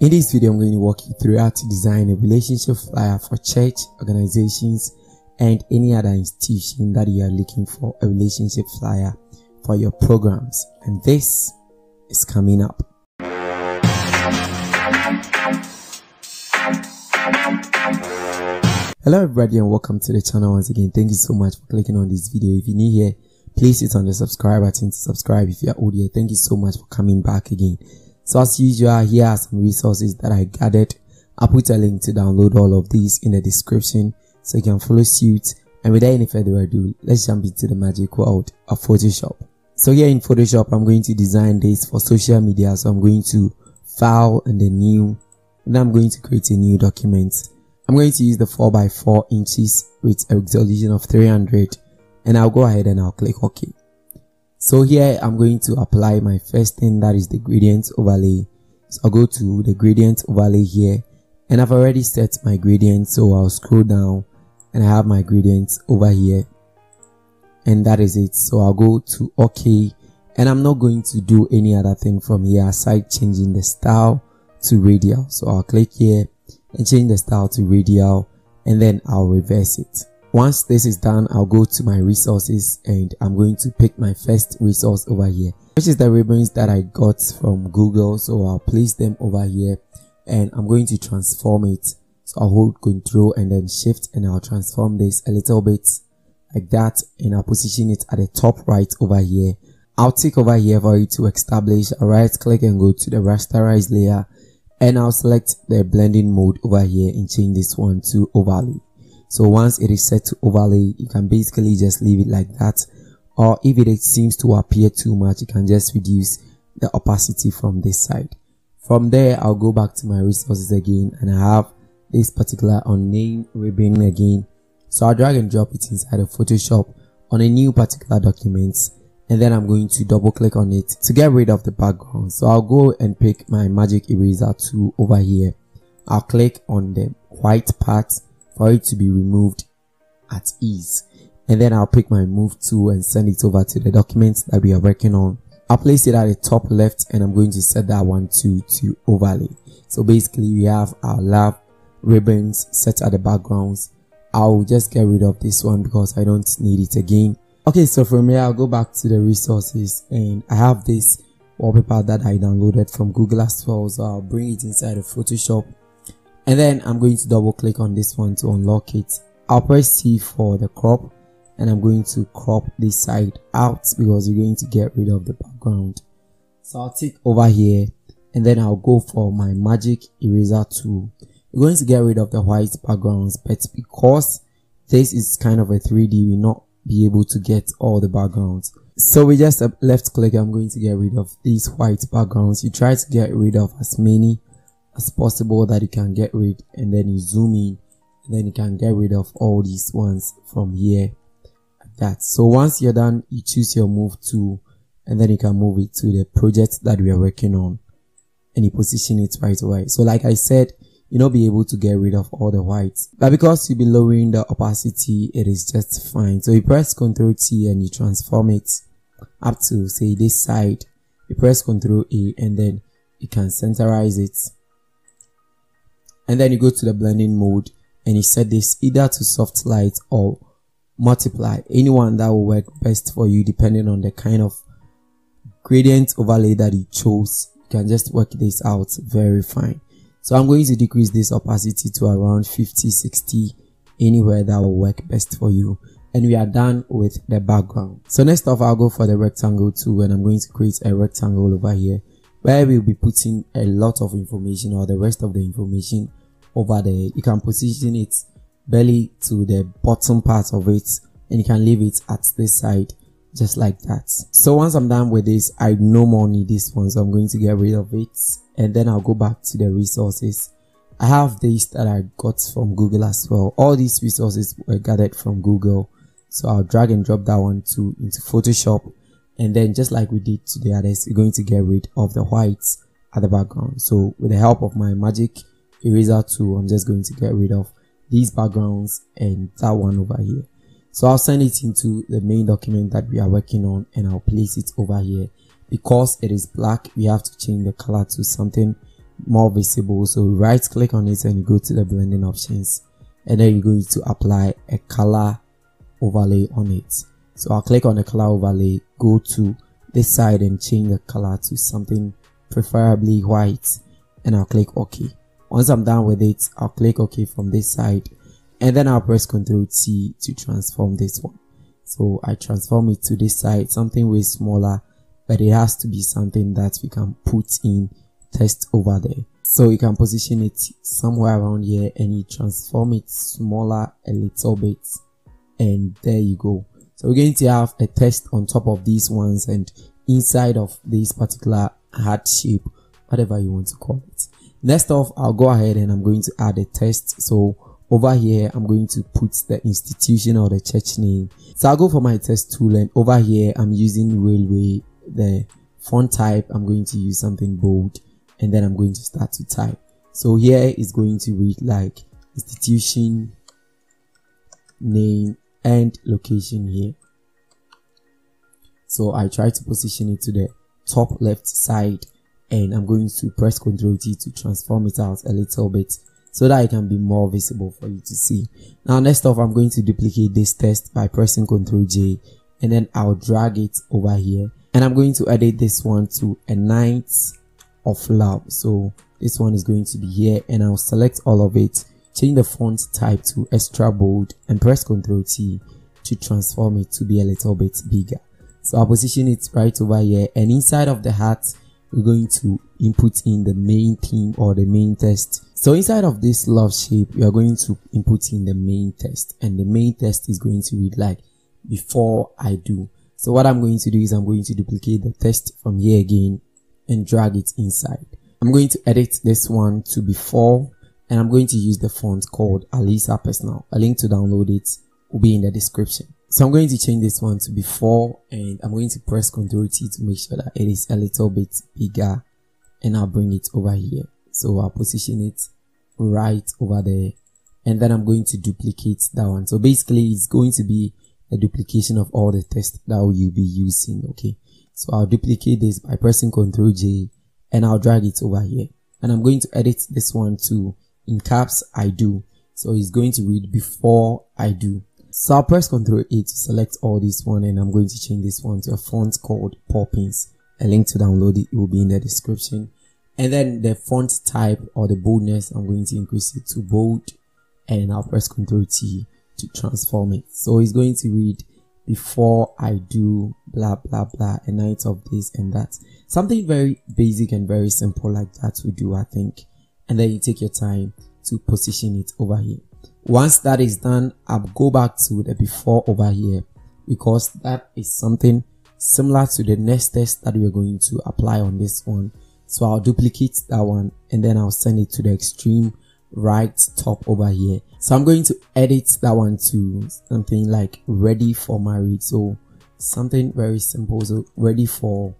In this video, I'm going to walk you through how to design a relationship flyer for church, organizations, and any other institution that you are looking for a relationship flyer for your programs. And this is coming up. Hello everybody and welcome to the channel once again. Thank you so much for clicking on this video. If you're new here, please hit on the subscribe button to subscribe if you're old here. Thank you so much for coming back again. So as usual, here are some resources that I gathered. I'll put a link to download all of these in the description so you can follow suit. And without any further ado, let's jump into the magic world of Photoshop. So here in Photoshop, I'm going to design this for social media. So I'm going to file and then new, and I'm going to create a new document. I'm going to use the 4 by 4 inches with a resolution of 300 and I'll go ahead and I'll click OK. So here I'm going to apply my first thing that is the gradient overlay. So I'll go to the gradient overlay here and I've already set my gradient so I'll scroll down and I have my gradient over here and that is it. So I'll go to OK and I'm not going to do any other thing from here aside changing the style to radial. So I'll click here and change the style to radial and then I'll reverse it. Once this is done, I'll go to my resources and I'm going to pick my first resource over here, which is the ribbons that I got from Google. So I'll place them over here and I'm going to transform it. So I'll hold control and then shift and I'll transform this a little bit like that and I'll position it at the top right over here. I'll take over here for you to establish. a right click and go to the rasterize layer and I'll select the blending mode over here and change this one to overlay. So once it is set to overlay, you can basically just leave it like that. Or if it seems to appear too much, you can just reduce the opacity from this side. From there, I'll go back to my resources again and I have this particular unnamed ribbon again. So I'll drag and drop it inside of Photoshop on a new particular document and then I'm going to double click on it to get rid of the background. So I'll go and pick my magic eraser tool over here. I'll click on the white part for it to be removed at ease. And then I'll pick my move tool and send it over to the document that we are working on. I'll place it at the top left and I'm going to set that one to, to overlay. So basically we have our lab ribbons set at the backgrounds. I'll just get rid of this one because I don't need it again okay so from here i'll go back to the resources and i have this wallpaper that i downloaded from google as well so i'll bring it inside of photoshop and then i'm going to double click on this one to unlock it i'll press c for the crop and i'm going to crop this side out because we're going to get rid of the background so i'll take over here and then i'll go for my magic eraser tool we're going to get rid of the white backgrounds but because this is kind of a 3d we're not be able to get all the backgrounds. So we just uh, left click. I'm going to get rid of these white backgrounds. You try to get rid of as many as possible that you can get rid and then you zoom in and then you can get rid of all these ones from here like that. So once you're done, you choose your move tool and then you can move it to the project that we are working on and you position it right away. So like I said, you not be able to get rid of all the whites. But because you'll be lowering the opacity, it is just fine. So you press Ctrl T and you transform it up to say this side. You press Ctrl A and then you can centerize it. And then you go to the blending mode and you set this either to soft light or multiply. Anyone that will work best for you depending on the kind of gradient overlay that you chose. You can just work this out very fine. So I'm going to decrease this opacity to around 50, 60, anywhere that will work best for you. And we are done with the background. So next off, I'll go for the rectangle tool and I'm going to create a rectangle over here where we'll be putting a lot of information or the rest of the information over there. You can position it barely to the bottom part of it and you can leave it at this side just like that. So once I'm done with this, I no more need this one. So I'm going to get rid of it and then I'll go back to the resources. I have this that I got from Google as well. All these resources were gathered from Google. So I'll drag and drop that one to into Photoshop. And then just like we did to the others, we're going to get rid of the whites at the background. So with the help of my magic eraser tool, I'm just going to get rid of these backgrounds and that one over here. So I'll send it into the main document that we are working on and I'll place it over here. Because it is black we have to change the color to something more visible. So right click on it and go to the blending options. And then you're going to apply a color overlay on it. So I'll click on the color overlay go to this side and change the color to something preferably white. And I'll click OK once I'm done with it I'll click OK from this side and then I'll press Ctrl T to transform this one. So I transform it to this side something way smaller but it has to be something that we can put in text over there. So you can position it somewhere around here and you transform it smaller a little bit and there you go. So we're going to have a text on top of these ones and inside of this particular heart shape whatever you want to call it next off i'll go ahead and i'm going to add a text so over here i'm going to put the institution or the church name. So i'll go for my text tool and over here i'm using raleway the font type. I'm going to use something bold and then i'm going to start to type. So here is going to read like institution name and location here. So i try to position it to the top left side and i'm going to press ctrl t to transform it out a little bit so that it can be more visible for you to see. Now next off i'm going to duplicate this text by pressing ctrl j and then i'll drag it over here. And i'm going to edit this one to a night of love so this one is going to be here and i'll select all of it change the font type to extra bold and press ctrl t to transform it to be a little bit bigger. So i'll position it right over here and inside of the hat we're going to input in the main theme or the main test. so inside of this love shape we are going to input in the main test. And the main test is going to read like before i do. So what i'm going to do is i'm going to duplicate the test from here again and drag it inside. I'm going to edit this one to before and i'm going to use the font called alisa personal. A link to download it will be in the description so I'm going to change this one to before and I'm going to press Ctrl T to make sure that it is a little bit bigger and I'll bring it over here. So I'll position it right over there and then I'm going to duplicate that one. So basically it's going to be a duplication of all the text that you'll be using. Okay. So I'll duplicate this by pressing Ctrl J and I'll drag it over here and I'm going to edit this one to in caps I do. So it's going to read before I do. So I'll press Ctrl A to select all this one and I'm going to change this one to a font called Poppins. A link to download it will be in the description. And then the font type or the boldness, I'm going to increase it to bold and I'll press Ctrl T to transform it. So it's going to read before I do blah blah blah a night of this and that. Something very basic and very simple like that will do I think. And then you take your time to position it over here. Once that is done, I'll go back to the before over here because that is something similar to the next test that we're going to apply on this one. So I'll duplicate that one and then I'll send it to the extreme right top over here. So I'm going to edit that one to something like ready for marriage. So something very simple. So ready for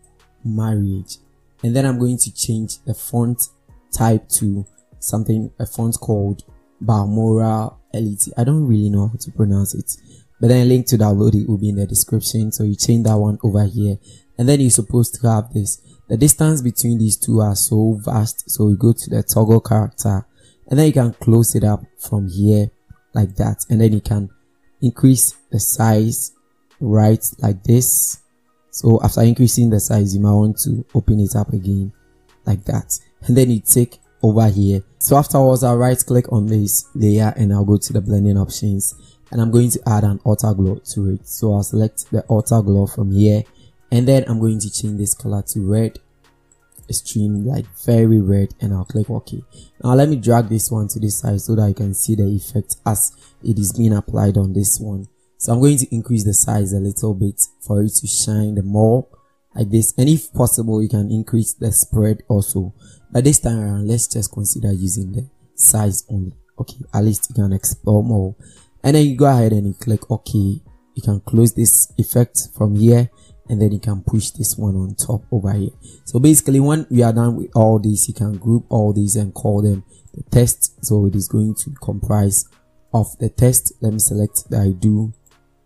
marriage. And then I'm going to change the font type to something, a font called Balmoral Elite. I don't really know how to pronounce it. But then link to download it will be in the description. So you change that one over here. And then you're supposed to have this. The distance between these two are so vast. So you go to the toggle character and then you can close it up from here like that. And then you can increase the size right like this. So after increasing the size, you might want to open it up again like that. And then you take over here. So afterwards, I'll right click on this layer and I'll go to the blending options and I'm going to add an outer glow to it. So I'll select the outer glow from here and then I'm going to change this color to red extreme like very red and I'll click OK. Now let me drag this one to this side so that you can see the effect as it is being applied on this one. So I'm going to increase the size a little bit for it to shine the more like this and if possible you can increase the spread also but this time around let's just consider using the size only. Okay at least you can explore more. And then you go ahead and you click ok. You can close this effect from here and then you can push this one on top over here. So basically when we are done with all these you can group all these and call them the test. So it is going to comprise of the test. Let me select the i do.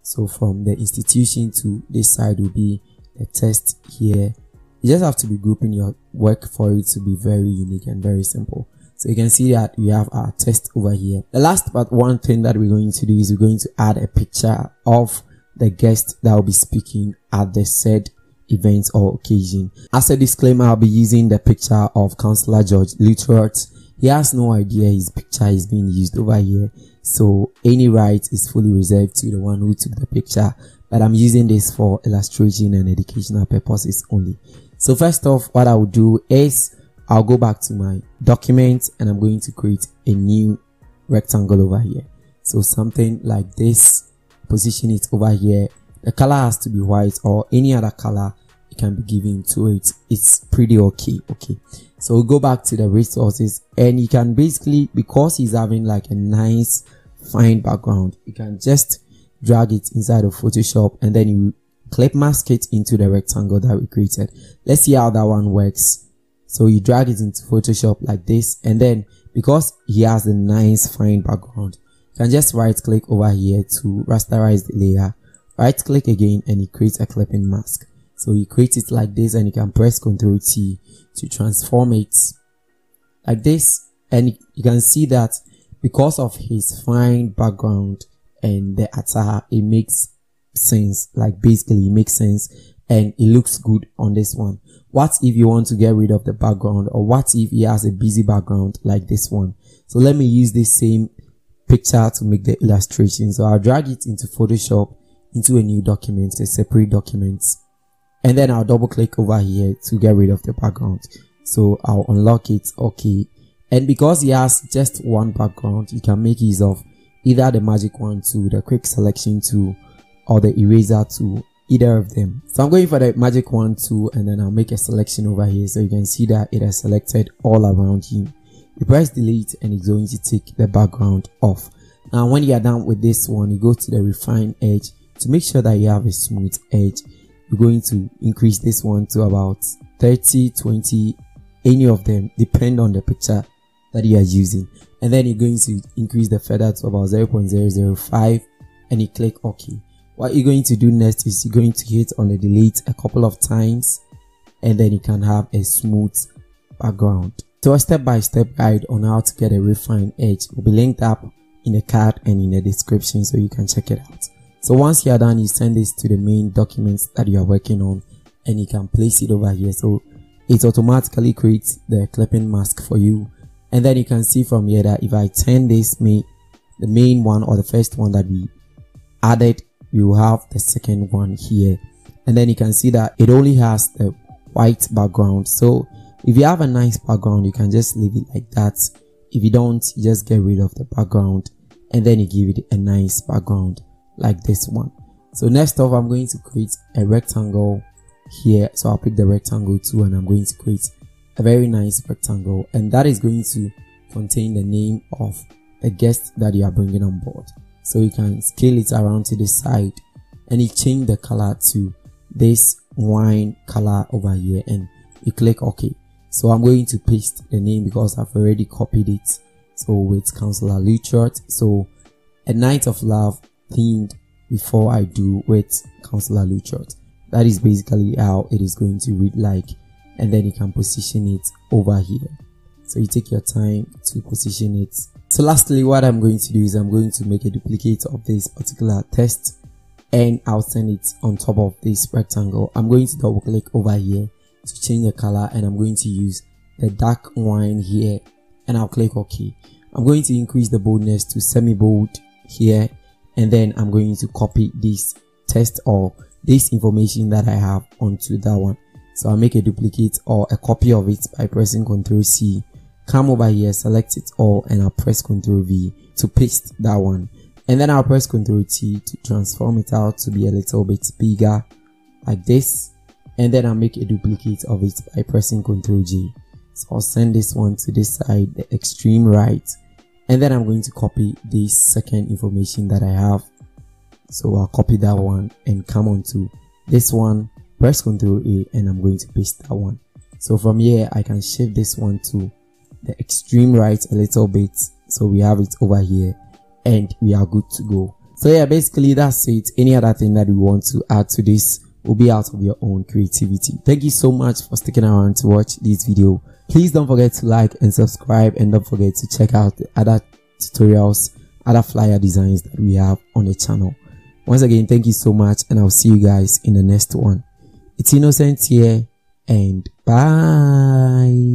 So from the institution to this side will be the test here you just have to be grouping your work for it to be very unique and very simple. So you can see that we have our test over here. The last but one thing that we're going to do is we're going to add a picture of the guest that will be speaking at the said event or occasion. As a disclaimer, I'll be using the picture of Councillor George Lutterodt. He has no idea his picture is being used over here. So any right is fully reserved to the one who took the picture. But I'm using this for illustration and educational purposes only. So first off, what I will do is I'll go back to my document and I'm going to create a new rectangle over here. So something like this, position it over here. The color has to be white or any other color you can be given to it. It's pretty okay. Okay. So we'll go back to the resources and you can basically, because he's having like a nice fine background, you can just drag it inside of Photoshop and then you clip mask it into the rectangle that we created. Let's see how that one works. So you drag it into Photoshop like this and then because he has a nice fine background, you can just right click over here to rasterize the layer. Right click again and it creates a clipping mask. So you create it like this and you can press Ctrl T to transform it like this. And you can see that because of his fine background and the attire, it makes sense. Like basically it makes sense and it looks good on this one. What if you want to get rid of the background or what if he has a busy background like this one? So let me use this same picture to make the illustration. So I'll drag it into Photoshop into a new document, a separate document. And then I'll double click over here to get rid of the background. So I'll unlock it. Okay. And because he has just one background, you can make use of either the magic wand tool, the quick selection tool, or the eraser tool either of them. So i'm going for the magic wand tool and then i'll make a selection over here so you can see that it has selected all around you. You press delete and it's going to take the background off. Now when you are done with this one you go to the refine edge to make sure that you have a smooth edge. You're going to increase this one to about 30 20 any of them depend on the picture that you are using. And then you're going to increase the feather to about 0.005 and you click ok what you're going to do next is you're going to hit on the delete a couple of times and then you can have a smooth background. So a step-by-step -step guide on how to get a refined edge will be linked up in the card and in the description so you can check it out. So once you're done you send this to the main documents that you are working on and you can place it over here. So it automatically creates the clipping mask for you and then you can see from here that if i turn this main the main one or the first one that we added you have the second one here. And then you can see that it only has the white background. So if you have a nice background you can just leave it like that. If you don't you just get rid of the background and then you give it a nice background like this one. So next off i'm going to create a rectangle here. So i'll pick the rectangle too and i'm going to create a very nice rectangle. And that is going to contain the name of the guest that you are bringing on board so you can scale it around to the side and you change the color to this wine color over here and you click ok. So i'm going to paste the name because i've already copied it. So with councillor lutterodt so a night of love themed before i do with councillor lutterodt that is basically how it is going to read like and then you can position it over here. So you take your time to position it so lastly, what I'm going to do is I'm going to make a duplicate of this particular test and I'll send it on top of this rectangle. I'm going to double click over here to change the color and I'm going to use the dark wine here and I'll click OK. I'm going to increase the boldness to semi bold here and then I'm going to copy this test or this information that I have onto that one. So I'll make a duplicate or a copy of it by pressing Ctrl C come over here select it all and I'll press ctrl V to paste that one. And then I'll press ctrl T to transform it out to be a little bit bigger like this. And then I'll make a duplicate of it by pressing ctrl J so I'll send this one to this side the extreme right. And then I'm going to copy this second information that I have. So I'll copy that one and come on to this one press ctrl A and I'm going to paste that one. So from here I can shift this one to the extreme right a little bit so we have it over here and we are good to go so yeah basically that's it any other thing that we want to add to this will be out of your own creativity. Thank you so much for sticking around to watch this video. Please don't forget to like and subscribe and don't forget to check out the other tutorials, other flyer designs that we have on the channel. Once again, thank you so much and I'll see you guys in the next one. It's Innocent here and bye.